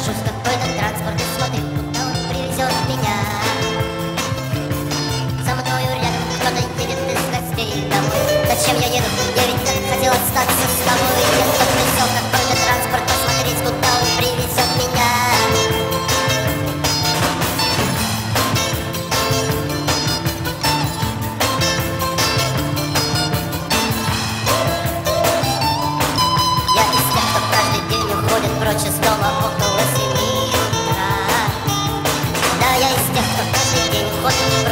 захожу в какой-то транспорт и смотрю, куда он привезет меня. За мною рядом кто-то едет из гостей домой. Зачем я еду? Я ведь так хотел остаться с тобой. Я захотел какой-то транспорт посмотреть, куда он привезет меня. прочь из дома Corte,